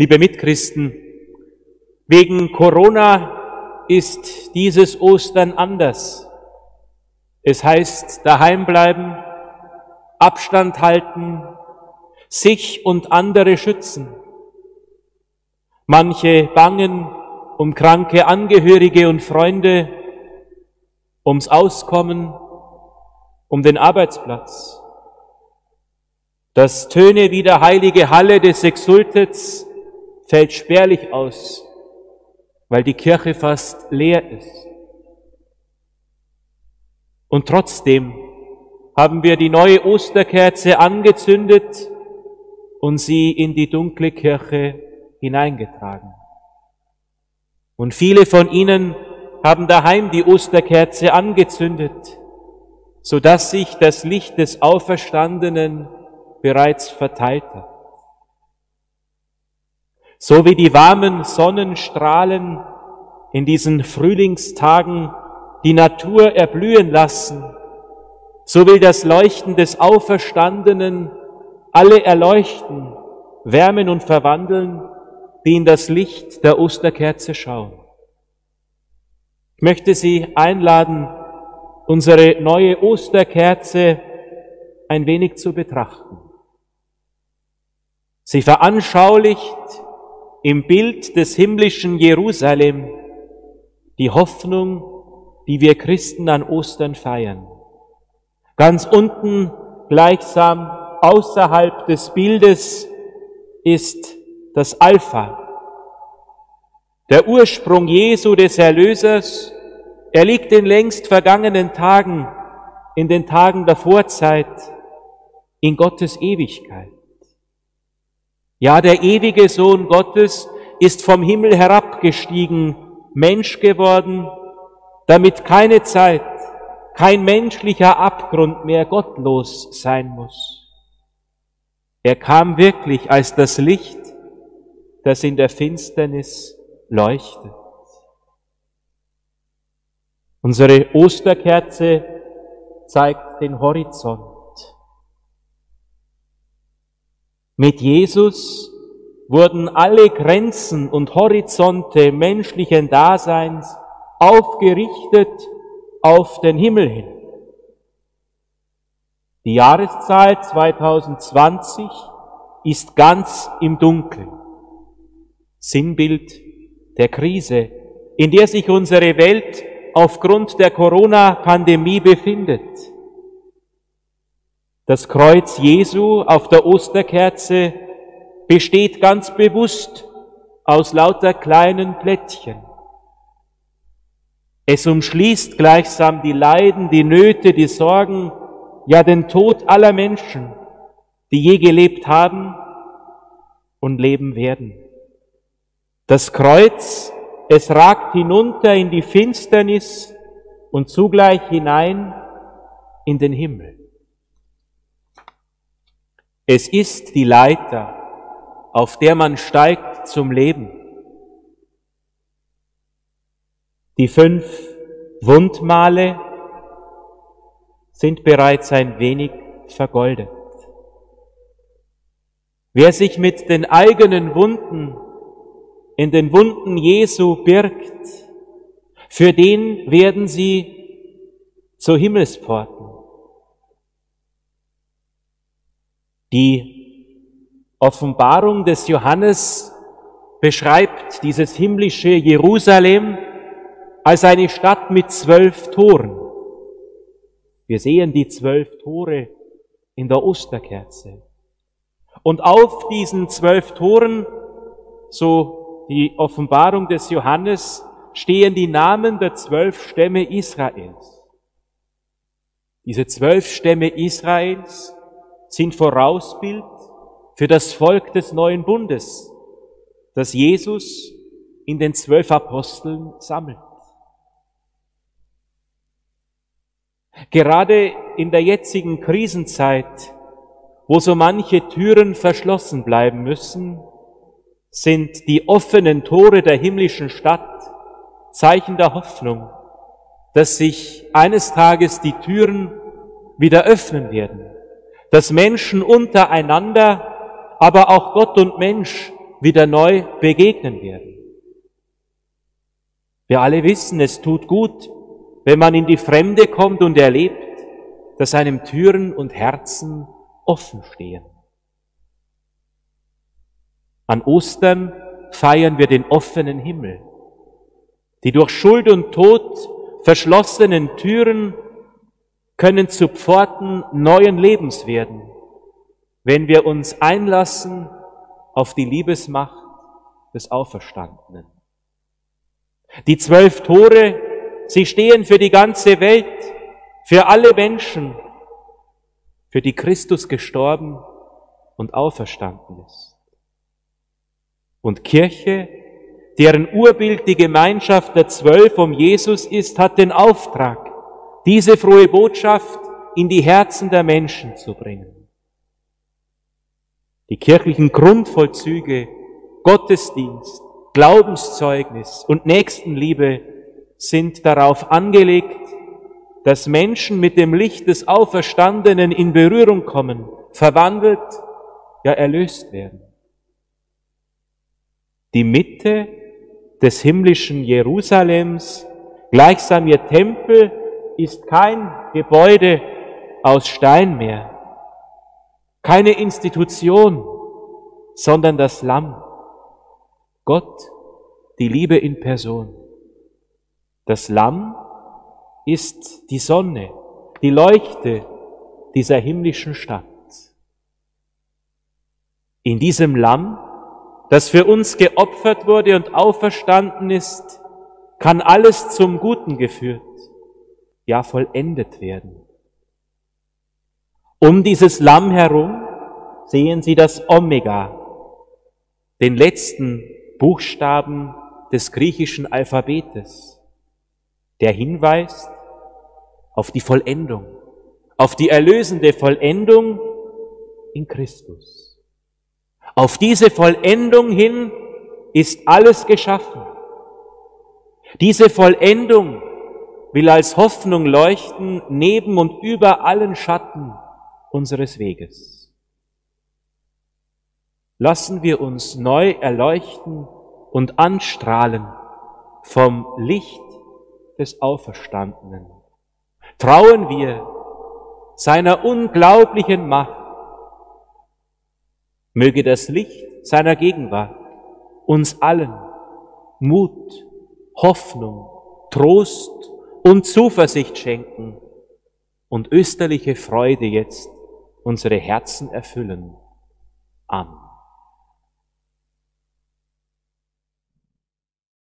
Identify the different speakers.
Speaker 1: Liebe Mitchristen, wegen Corona ist dieses Ostern anders. Es heißt daheim bleiben, Abstand halten, sich und andere schützen. Manche bangen um kranke Angehörige und Freunde, ums Auskommen, um den Arbeitsplatz. Das Töne wie der heilige Halle des Exultets fällt spärlich aus, weil die Kirche fast leer ist. Und trotzdem haben wir die neue Osterkerze angezündet und sie in die dunkle Kirche hineingetragen. Und viele von Ihnen haben daheim die Osterkerze angezündet, so dass sich das Licht des Auferstandenen bereits verteilt hat. So wie die warmen Sonnenstrahlen in diesen Frühlingstagen die Natur erblühen lassen, so will das Leuchten des Auferstandenen alle erleuchten, wärmen und verwandeln, die in das Licht der Osterkerze schauen. Ich möchte Sie einladen, unsere neue Osterkerze ein wenig zu betrachten. Sie veranschaulicht im Bild des himmlischen Jerusalem die Hoffnung, die wir Christen an Ostern feiern. Ganz unten, gleichsam außerhalb des Bildes, ist das Alpha. Der Ursprung Jesu des Erlösers, er liegt in längst vergangenen Tagen, in den Tagen der Vorzeit, in Gottes Ewigkeit. Ja, der ewige Sohn Gottes ist vom Himmel herabgestiegen, Mensch geworden, damit keine Zeit, kein menschlicher Abgrund mehr gottlos sein muss. Er kam wirklich als das Licht, das in der Finsternis leuchtet. Unsere Osterkerze zeigt den Horizont. Mit Jesus wurden alle Grenzen und Horizonte menschlichen Daseins aufgerichtet auf den Himmel hin. Die Jahreszahl 2020 ist ganz im Dunkeln. Sinnbild der Krise, in der sich unsere Welt aufgrund der Corona-Pandemie befindet. Das Kreuz Jesu auf der Osterkerze besteht ganz bewusst aus lauter kleinen Plättchen. Es umschließt gleichsam die Leiden, die Nöte, die Sorgen, ja den Tod aller Menschen, die je gelebt haben und leben werden. Das Kreuz, es ragt hinunter in die Finsternis und zugleich hinein in den Himmel. Es ist die Leiter, auf der man steigt zum Leben. Die fünf Wundmale sind bereits ein wenig vergoldet. Wer sich mit den eigenen Wunden in den Wunden Jesu birgt, für den werden sie zu Himmelspforten. Die Offenbarung des Johannes beschreibt dieses himmlische Jerusalem als eine Stadt mit zwölf Toren. Wir sehen die zwölf Tore in der Osterkerze. Und auf diesen zwölf Toren, so die Offenbarung des Johannes, stehen die Namen der zwölf Stämme Israels. Diese zwölf Stämme Israels sind Vorausbild für das Volk des neuen Bundes, das Jesus in den zwölf Aposteln sammelt. Gerade in der jetzigen Krisenzeit, wo so manche Türen verschlossen bleiben müssen, sind die offenen Tore der himmlischen Stadt Zeichen der Hoffnung, dass sich eines Tages die Türen wieder öffnen werden dass Menschen untereinander, aber auch Gott und Mensch wieder neu begegnen werden. Wir alle wissen, es tut gut, wenn man in die Fremde kommt und erlebt, dass einem Türen und Herzen offen stehen. An Ostern feiern wir den offenen Himmel. Die durch Schuld und Tod verschlossenen Türen können zu Pforten neuen Lebens werden, wenn wir uns einlassen auf die Liebesmacht des Auferstandenen. Die zwölf Tore, sie stehen für die ganze Welt, für alle Menschen, für die Christus gestorben und auferstanden ist. Und Kirche, deren Urbild die Gemeinschaft der Zwölf um Jesus ist, hat den Auftrag, diese frohe Botschaft in die Herzen der Menschen zu bringen. Die kirchlichen Grundvollzüge, Gottesdienst, Glaubenszeugnis und Nächstenliebe sind darauf angelegt, dass Menschen mit dem Licht des Auferstandenen in Berührung kommen, verwandelt, ja erlöst werden. Die Mitte des himmlischen Jerusalems, gleichsam ihr Tempel, ist kein Gebäude aus Stein mehr, keine Institution, sondern das Lamm, Gott, die Liebe in Person. Das Lamm ist die Sonne, die Leuchte dieser himmlischen Stadt. In diesem Lamm, das für uns geopfert wurde und auferstanden ist, kann alles zum Guten geführt, ja vollendet werden. Um dieses Lamm herum sehen Sie das Omega, den letzten Buchstaben des griechischen Alphabetes, der hinweist auf die Vollendung, auf die erlösende Vollendung in Christus. Auf diese Vollendung hin ist alles geschaffen. Diese Vollendung will als Hoffnung leuchten neben und über allen Schatten unseres Weges lassen wir uns neu erleuchten und anstrahlen vom Licht des Auferstandenen. Trauen wir seiner unglaublichen Macht. Möge das Licht seiner Gegenwart uns allen Mut, Hoffnung, Trost und Zuversicht schenken und österliche Freude jetzt unsere Herzen erfüllen. Amen.